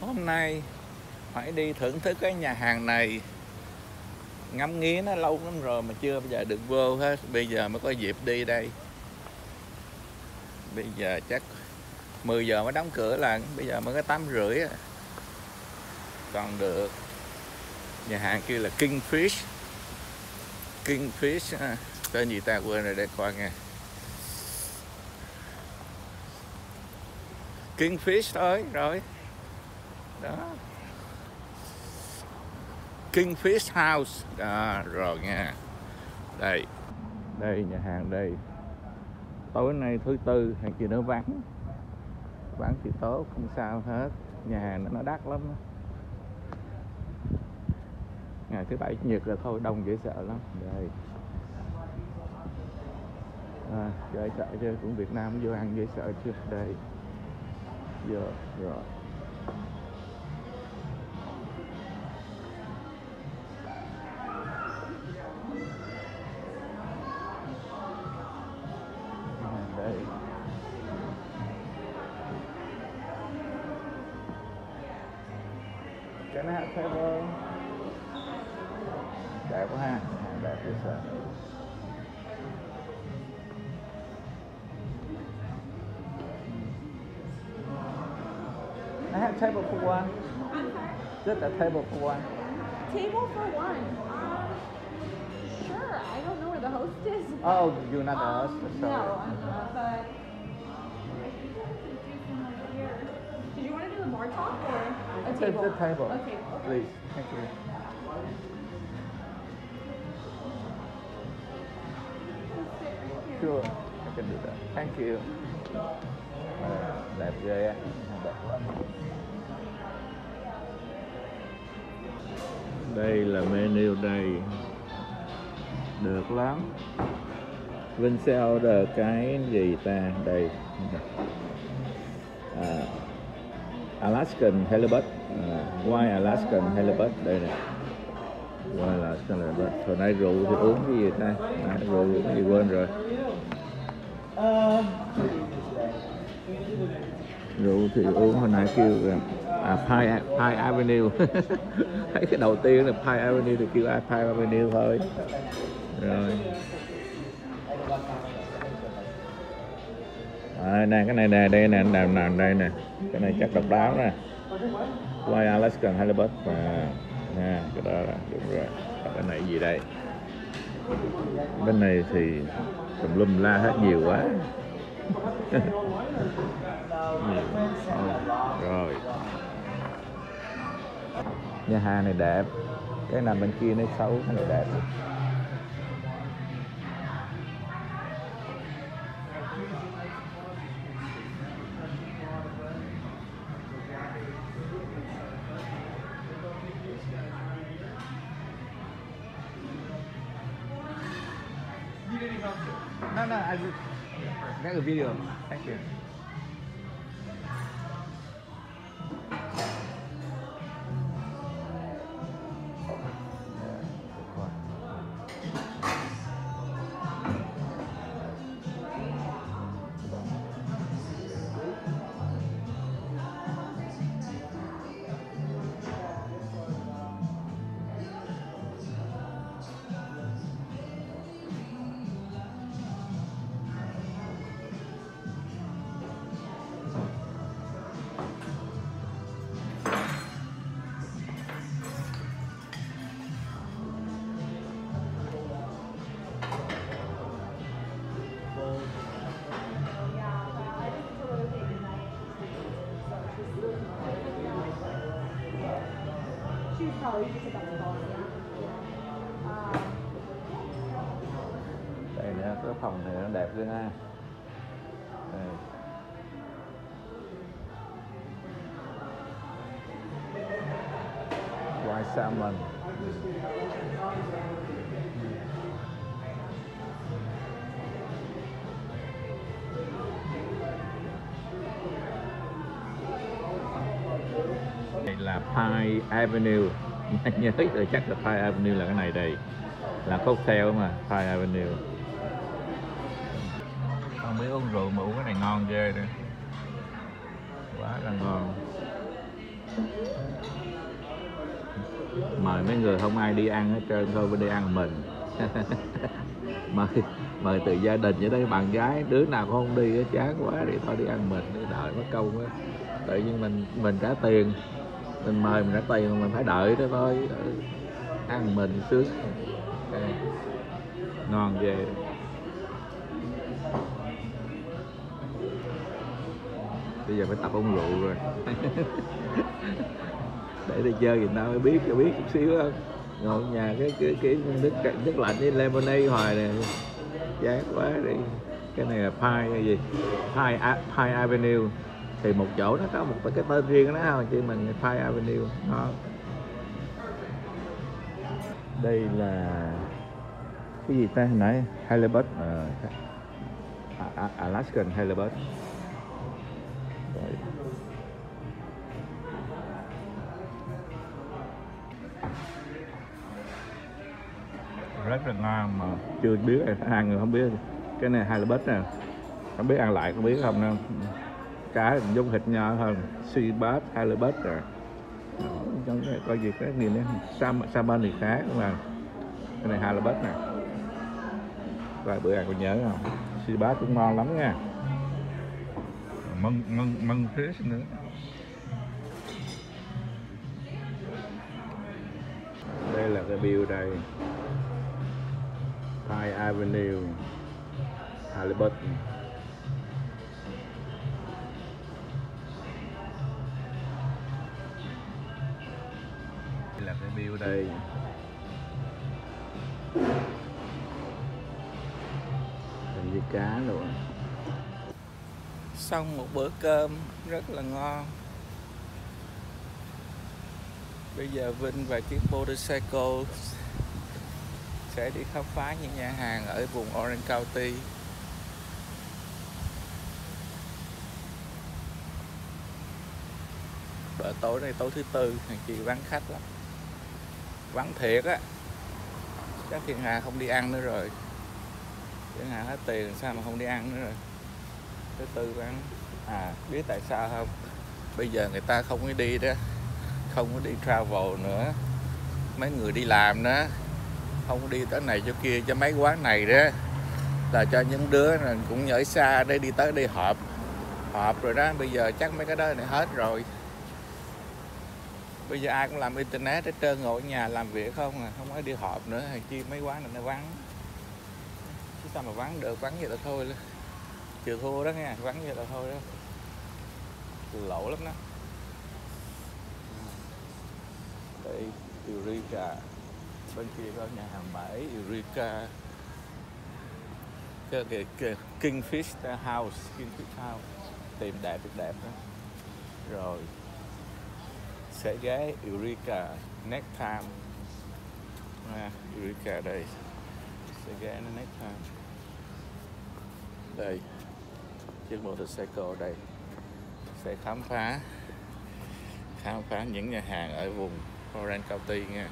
hôm nay phải đi thưởng thức cái nhà hàng này. Ngắm nghía nó lâu lắm rồi mà chưa bây giờ được vô hết. Bây giờ mới có dịp đi đây. Bây giờ chắc 10 giờ mới đóng cửa là bây giờ mới có tám rưỡi còn được. Nhà hàng kia là Kingfish Kingfish à, tên gì ta? Quên rồi, để coi nghe. Kingfish thôi, rồi đó. Kingfish House. Đó, rồi nha. Đây. Đây nhà hàng đây. Tối nay thứ tư hàng kia nó vắng. Vắng thì tốt không sao hết. Nhà hàng nó đắt lắm ngày thứ bảy chủ nhật là thôi đông dễ sợ lắm. Đây. À, dễ sợ chứ cũng Việt Nam vô ăn dễ sợ chứ. Đây. Giờ rồi. Can I have table? Đẹp quá ha, hàng đẹp dễ sợ I have table for one. Just a table for one. Table for one. Um, sure. I don't know where the host is. Oh, you're not the Um, host, No, sorry. I'm not, but. Did you want to do the bar top or a table? the table. A table. Okay. Please, thank you. Sure, I can do that. Thank you. À, đẹp ghê á, đẹp quá. Đây là menu đây. Được lắm. Vinh sẽ order cái gì ta? Đây. À, Alaskan halibut. Uh, à, white Alaskan halibut đây này. White Alaskan halibut. Hồi nãy rượu thì uống cái gì ta? À, rượu cái gì quên rồi. rượu thì uống hồi nãy kêu là à, à Pie, Pie Avenue thấy cái đầu tiên là Pie Avenue thì kêu Pie Avenue thôi rồi à, nè cái này nè đây nè nè nè đây nè. Cái này chắc độc đáo nè. Quay Alaska Halibut và nè cái đó là đúng rồi. Còn cái này gì đây? Bên này thì tùm lum la hết nhiều quá. Rồi. Nhà hàng này đẹp. Cái nằm bên kia nó xấu cái này đẹp. No, no, I just make a video. Thank you. Phòng này nó đẹp lên ha. Đây. white salmon. Đây là Pie Avenue. Nhớ rồi, chắc là Pie Avenue là cái này đây. Là cocktail mà Pie Avenue không biết uống rượu mà uống cái này ngon ghê nữa. Quá là ngon. Mời mấy người không ai đi ăn hết trơn, thôi mới đi ăn mình. Mời mời từ gia đình cho tới bạn gái, đứa nào không đi chán quá thì thôi đi ăn mình đi đợi mất công á tự nhiên mình mình trả tiền. Mình mời mình trả tiền mà mình phải đợi đó thôi. Ăn mình sướng ngon ghê. Bây giờ phải tập uống rượu rồi. Để đi chơi thì tao mới biết cho biết chút xíu không ngồi nhà cái cái cái nước nước lạnh với lemonade hoài nè. Chán quá đi. Cái này là pie hay gì? Pie, pie avenue. Thì một chỗ nó có một cái tên riêng của nó không chứ mình pie avenue. Ngon đây là cái gì ta? Hồi nãy halibut uh, Alaskan halibut. Rất là ngon mà chưa biết hai người không biết. Cái này halibut nè không biết ăn lại không biết không đâu. Cá giống thịt nhau hơn. Sea bass halibut rồi. Trong cái coi gì cái gì nữa sam salmon thì khá đúng không? Cái này halibut nè. Vài bữa ăn có nhớ không? Sea bass cũng ngon lắm nha. Măng măng măng fish nữa đây là cái view đây High Avenue, Halliburton. đây là cái view đây. Hình như cá luôn. Xong một bữa cơm, rất là ngon. Bây giờ Vinh và chiếc motorcycle sẽ đi khám phá những nhà hàng ở vùng Orange County. Bữa tối nay tối thứ tư thằng chị vắng khách lắm. Vắng thiệt á. Chắc thiên hà không đi ăn nữa rồi. Thiên hà hết tiền, sao mà không đi ăn nữa rồi? Thứ tư vắng. À biết tại sao không? Bây giờ người ta không có đi đó. Không có đi travel nữa. Mấy người đi làm đó không đi tới này chỗ kia, cho mấy quán này đó, là cho những đứa cũng nhảy xa để đi tới đi họp. Họp rồi đó, bây giờ chắc mấy cái đó này hết rồi. Bây giờ ai cũng làm internet hết trơn ngồi ở nhà làm việc không à không có đi họp nữa, hay chi mấy quán này nó vắng. Chứ sao mà vắng được, vắng vậy là thôi chịu thua đó nha vắng vậy là thôi đó. Lỗ lắm đó. Đây Eureka bên kia có nhà hàng bãi Eureka. Cái, cái, cái Kingfish House Kingfish House. Tìm đẹp được đẹp đó. Rồi sẽ ghé Eureka next time. À, Eureka đây. Sẽ ghé nó next time. Đây chiếc motorcycle đây. Sẽ khám phá khám phá những nhà hàng ở vùng Orange County nha.